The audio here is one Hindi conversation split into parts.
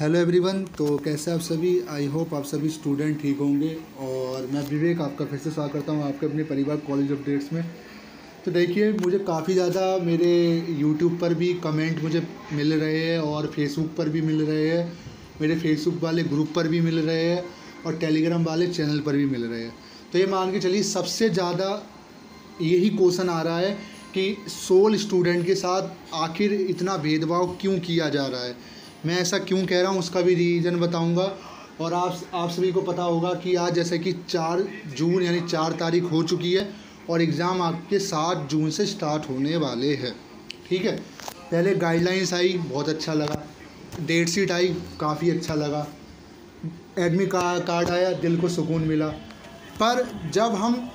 हेलो एवरीवन तो कैसे आप सभी? आई होप आप सभी स्टूडेंट ठीक होंगे और मैं विवेक आपका फिर से स्वागत करता हूँ आपके अपने परिवार कॉलेज अपडेट्स में। तो देखिए, मुझे काफ़ी ज़्यादा मेरे यूट्यूब पर भी कमेंट मुझे मिल रहे हैं और फेसबुक पर भी मिल रहे हैं, मेरे फेसबुक वाले ग्रुप पर भी मिल रहे हैं और टेलीग्राम वाले चैनल पर भी मिल रहे हैं। तो ये मान के चलिए, सबसे ज़्यादा यही क्वेश्चन आ रहा है कि सोल स्टूडेंट के साथ आखिर इतना भेदभाव क्यों किया जा रहा है? मैं ऐसा क्यों कह रहा हूँ, उसका भी रीज़न बताऊँगा। और आप आप सभी को पता होगा कि आज जैसे कि चार जून यानी चार तारीख हो चुकी है और एग्ज़ाम आपके सात जून से स्टार्ट होने वाले हैं। ठीक है? पहले गाइडलाइंस आई, बहुत अच्छा लगा। डेट शीट आई, काफ़ी अच्छा लगा। एडमिट का कार्ड आया, दिल को सुकून मिला। पर जब हम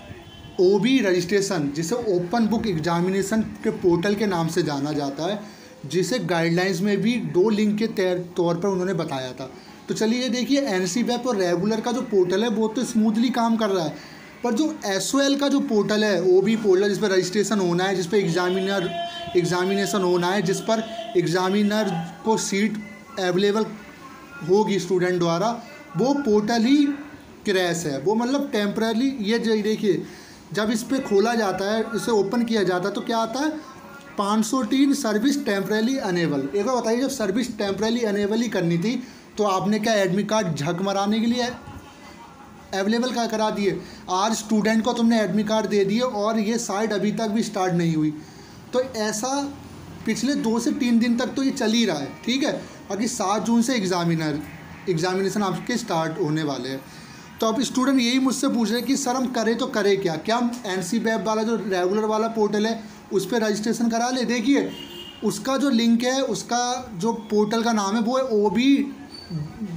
ओ रजिस्ट्रेशन जिसे ओपन बुक एग्जामिनेशन के पोर्टल के नाम से जाना जाता है जिसे गाइडलाइंस में भी दो लिंक के तौर पर उन्होंने बताया था। तो चलिए देखिए एन सी वेब और रेगुलर का जो पोर्टल है, वो तो स्मूथली काम कर रहा है। पर जो एस ओ एल का जो पोर्टल है, वो भी पोर्टल जिस पर रजिस्ट्रेशन होना है, जिस पर एग्जामिनर एग्जामिनेशन होना है, जिस पर एग्जामिनर को सीट अवेलेबल होगी स्टूडेंट द्वारा, वो पोर्टल ही क्रैश है। वो मतलब टेम्परली ये देखिए, जब इस पर खोला जाता है, इसे ओपन किया जाता है तो क्या आता है? पाँच सौ तीन सर्विस टेम्परेली अनेबल। एक बार बताइए, जब सर्विस टेम्परेली अनेबल ही करनी थी तो आपने क्या एडमिट कार्ड झक मराने के लिए अवेलेबल का करा दिए? आज स्टूडेंट को तुमने एडमिट कार्ड दे दिए और ये साइट अभी तक भी स्टार्ट नहीं हुई। तो ऐसा पिछले दो से तीन दिन तक तो ये चल ही रहा है, ठीक है? बाकी सात जून से एग्ज़ामिनर, एग्ज़ामिनेशन आपके स्टार्ट होने वाले हैं। तो अब स्टूडेंट यही मुझसे पूछ रहे हैं कि, सर, हम करें तो करें क्या? क्या हम एन सी वाला जो रेगुलर वाला पोर्टल है उस पर रजिस्ट्रेशन करा ले। देखिए, उसका जो लिंक है, उसका जो पोर्टल का नाम है, वो है O B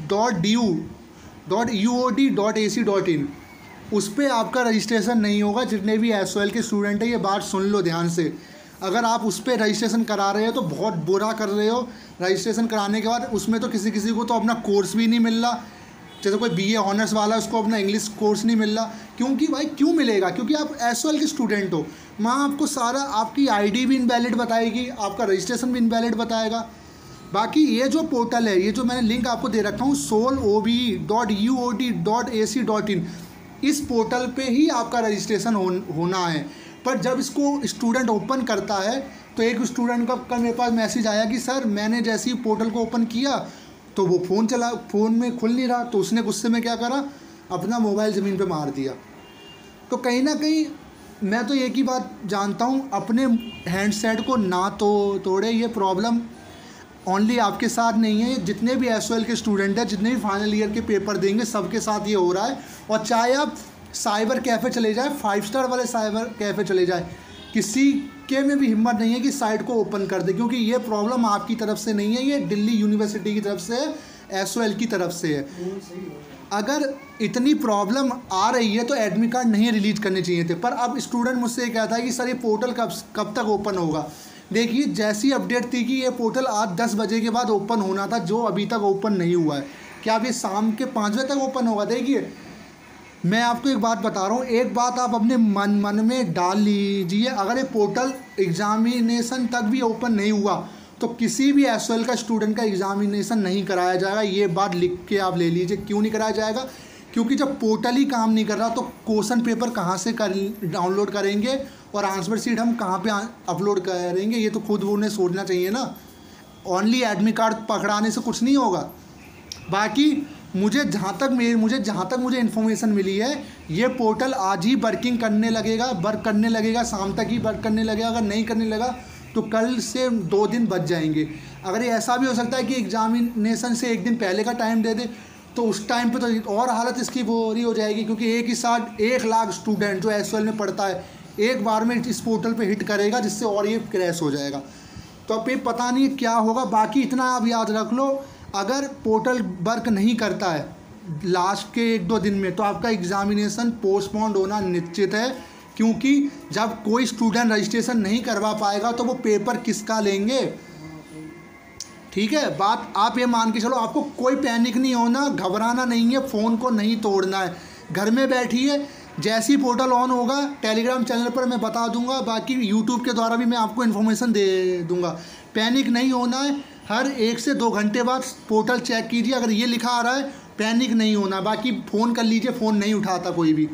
dot D U dot U O D dot A C dot in उस पर आपका रजिस्ट्रेशन नहीं होगा। जितने भी एस ओ एल के स्टूडेंट हैं, ये बात सुन लो ध्यान से। अगर आप उस पर रजिस्ट्रेशन करा रहे हो तो बहुत बुरा कर रहे हो। रजिस्ट्रेशन कराने के बाद उसमें तो किसी किसी को तो अपना कोर्स भी नहीं मिल रहा जैसे कोई बी ए ऑनर्स वाला उसको अपना इंग्लिश कोर्स नहीं मिल रहा क्योंकि भाई, क्यों मिलेगा? क्योंकि आप एस ओ एल के स्टूडेंट हो। वहाँ आपको सारा आपकी आईडी भी इनवैलिड बताएगी आपका रजिस्ट्रेशन भी इनवैलिड बताएगा। बाकी ये जो पोर्टल है ये जो मैंने लिंक आपको दे रखा हूँ SOL O B dot U O T dot A C dot in इस पोर्टल पे ही आपका रजिस्ट्रेशन हो, होना है। पर जब इसको स्टूडेंट ओपन करता है तो एक स्टूडेंट का कल मेरे पास मैसेज आया कि सर मैंने जैसे ही पोर्टल को ओपन किया तो वो फ़ोन चला फ़ोन में खुल नहीं रहा तो उसने गुस्से में क्या करा? अपना मोबाइल ज़मीन पर मार दिया। तो कहीं ना कहीं मैं तो एक ही बात जानता हूँ, अपने हैंडसेट को ना तो तोड़े, ये प्रॉब्लम ओनली आपके साथ नहीं है। जितने भी एसओएल के स्टूडेंट हैं, जितने भी फाइनल ईयर के पेपर देंगे, सबके साथ ये हो रहा है। और चाहे आप साइबर कैफ़े चले जाए फाइव स्टार वाले साइबर कैफ़े चले जाए, किसी के में भी हिम्मत नहीं है कि साइट को ओपन कर दे, क्योंकि ये प्रॉब्लम आपकी तरफ़ से नहीं है, ये दिल्ली यूनिवर्सिटी की तरफ़ से है एस की तरफ़ से है। अगर इतनी प्रॉब्लम आ रही है तो एडमिट कार्ड नहीं रिलीज़ करने चाहिए थे। पर अब स्टूडेंट मुझसे ये कहता है कि, सर, ये पोर्टल कब कब तक ओपन होगा? देखिए, जैसी अपडेट थी कि ये पोर्टल आज दस बजे के बाद ओपन होना था, जो अभी तक ओपन नहीं हुआ है। क्या अभी शाम के पाँच बजे तक ओपन होगा? देखिए, मैं आपको एक बात बता रहा हूँ। एक बात आप अपने मन मन में डाल लीजिए। अगर ये पोर्टल एग्ज़ामिनेशन तक भी ओपन नहीं हुआ तो किसी भी एस का स्टूडेंट का एग्ज़ामिनेशन नहीं कराया जाएगा। ये बात लिख के आप ले लीजिए, क्यों नहीं कराया जाएगा? क्योंकि जब पोर्टल ही काम नहीं कर रहा तो क्वेश्चन पेपर कहाँ से कर डाउनलोड करेंगे और आंसर सीट हम कहाँ पे अपलोड करेंगे? ये तो खुद उन्हें सोचना चाहिए ना। ओनली एडमिट कार्ड पकड़ाने से कुछ नहीं होगा। बाकी मुझे जहाँ तक मेरे, मुझे जहाँ तक मुझे इन्फॉर्मेशन मिली है, ये पोर्टल आज ही वर्किंग करने लगेगा वर्क करने लगेगा, शाम तक ही वर्क करने लगेगा, अगर नहीं करने लगा तो कल से दो दिन बच जाएँगे। अगर ये ऐसा भी हो सकता है कि एग्जामिनेशन से एक दिन पहले का टाइम दे दे तो उस टाइम पे तो और हालत इसकी बुरी हो जाएगी, क्योंकि एक ही साथ एक लाख स्टूडेंट जो एस में पढ़ता है, एक बार में इस पोर्टल पे हिट करेगा, जिससे और ये क्रैश हो जाएगा। तो अब ये पता नहीं क्या होगा, बाकी इतना आप याद रख लो, अगर पोर्टल वर्क नहीं करता है लास्ट के एक दो दिन में तो आपका एग्ज़ामिनेशन पोस्टपोन्ड होना निश्चित है। क्योंकि जब कोई स्टूडेंट रजिस्ट्रेशन नहीं करवा पाएगा तो वो पेपर किसका लेंगे? ठीक है, बात आप ये मान के चलो, आपको कोई पैनिक नहीं होना, घबराना नहीं है फ़ोन को नहीं तोड़ना है। घर में बैठिए, जैसी पोर्टल ऑन होगा टेलीग्राम चैनल पर मैं बता दूँगा, बाकी यूट्यूब के द्वारा भी मैं आपको इन्फॉर्मेशन दे दूँगा। पैनिक नहीं होना है, हर एक से दो घंटे बाद पोर्टल चेक कीजिए, अगर ये लिखा आ रहा है पैनिक नहीं होना। बाकी फ़ोन कर लीजिए फ़ोन नहीं उठाता कोई भी।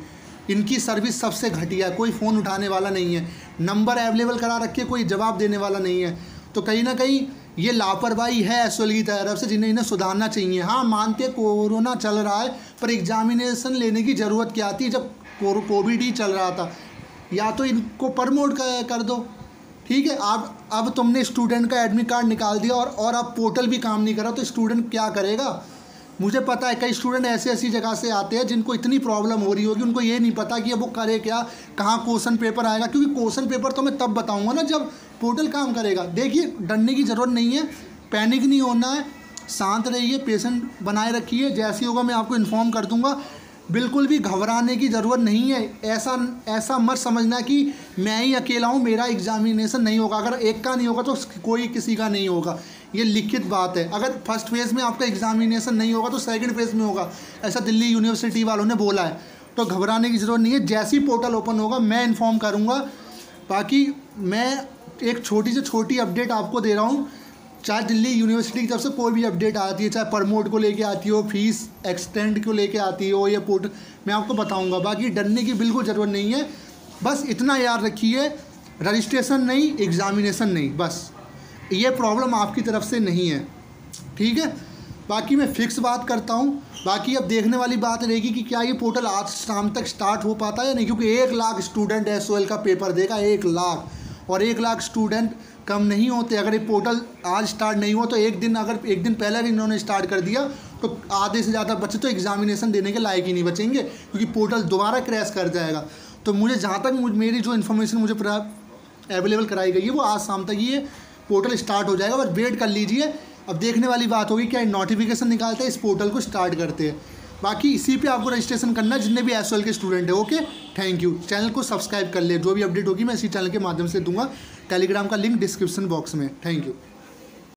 इनकी सर्विस सबसे घटिया कोई फ़ोन उठाने वाला नहीं है, नंबर अवेलेबल करा रखे कोई जवाब देने वाला नहीं है। तो कहीं ना कहीं ये लापरवाही है एस की तरफ़ से, जिन्हें इन्हें सुधारना चाहिए। हाँ मानते कोरोना चल रहा है, पर एग्जामिनेशन लेने की ज़रूरत क्या आती है जब कोविड ही चल रहा था? या तो इनको प्रमोट कर दो। ठीक है, आप, अब तुमने स्टूडेंट का एडमिट कार्ड निकाल दिया और और अब पोर्टल भी काम नहीं करा तो स्टूडेंट क्या करेगा? मुझे पता है कई स्टूडेंट ऐसी ऐसी जगह से आते हैं जिनको इतनी प्रॉब्लम हो रही होगी, उनको ये नहीं पता कि अब वो करे क्या, कहाँ क्वेश्चन पेपर आएगा, क्योंकि क्वेश्चन पेपर तो मैं तब बताऊँगा ना जब पोर्टल काम करेगा। देखिए, डरने की ज़रूरत नहीं है पैनिक नहीं होना है, शांत रहिए पेशेंट बनाए रखिए, जैसे होगा मैं आपको इन्फॉर्म कर दूँगा। बिल्कुल भी घबराने की ज़रूरत नहीं है, ऐसा ऐसा मत समझना कि मैं ही अकेला हूँ, मेरा एग्जामिनेशन नहीं होगा, अगर एक का नहीं होगा तो कोई किसी का नहीं होगा। ये लिखित बात है। अगर फ़र्स्ट फ़ेज़ में आपका एग्जामिनेशन नहीं होगा तो सेकंड फ़ेज़ में होगा। ऐसा दिल्ली यूनिवर्सिटी वालों ने बोला है। तो घबराने की ज़रूरत नहीं है। जैसी पोर्टल ओपन होगा, मैं इन्फॉर्म करूँगा। बाकी मैं एक छोटी से छोटी अपडेट आपको दे रहा हूँ। चाहे दिल्ली यूनिवर्सिटी की तरफ़ से कोई भी अपडेट आती है, चाहे प्रमोट को लेके आती हो फ़ीस एक्सटेंड को लेके आती हो, या पोर्ट मैं आपको बताऊँगा। बाकी डरने की बिल्कुल ज़रूरत नहीं है। बस इतना याद रखिए रजिस्ट्रेशन नहीं एग्ज़ामिनेशन नहीं, बस। ये प्रॉब्लम आपकी तरफ़ से नहीं है। ठीक है? बाकी मैं फ़िक्स बात करता हूँ। बाकी अब देखने वाली बात रहेगी कि क्या ये पोर्टल आज शाम तक स्टार्ट हो पाता है या नहीं? क्योंकि एक लाख स्टूडेंट एसओएल का पेपर देगा एक लाख। और एक लाख स्टूडेंट कम नहीं होते। अगर ये पोर्टल आज स्टार्ट नहीं हुआ तो एक दिन अगर, एक दिन पहले भी इन्होंने स्टार्ट कर दिया तो आधे से ज़्यादा बच्चे तो एग्जामिनेशन देने के लायक ही नहीं बचेंगे, क्योंकि पोर्टल दोबारा क्रैश कर जाएगा। तो मुझे जहाँ तक मेरी जो इन्फॉर्मेशन मुझे अवेलेबल कराई गई है, वो आज शाम तक ये पोर्टल स्टार्ट हो जाएगा। बस वेट कर लीजिए। अब देखने वाली बात होगी क्या नोटिफिकेशन निकालते हैं, इस पोर्टल को स्टार्ट करते हैं। बाकी इसी पे आपको रजिस्ट्रेशन करना जितने भी एस के स्टूडेंट हैं ओके थैंक यू चैनल को सब्सक्राइब कर ले। जो भी अपडेट होगी, मैं इसी चैनल के माध्यम से दूँगा। टेलीग्राम का लिंक डिस्क्रिप्शन बॉक्स में। Thank you